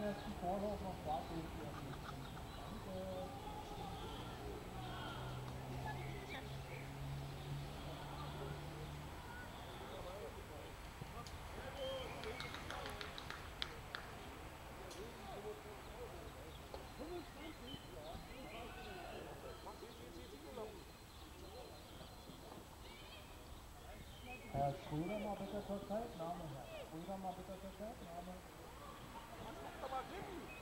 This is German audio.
ersten Vorlauf noch. Danke. Herr Schröder mal bitte zur Zeitnahme, Herr Schröder mal bitte zur Zeitnahme. about give you.